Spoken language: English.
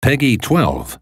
Peggy 12.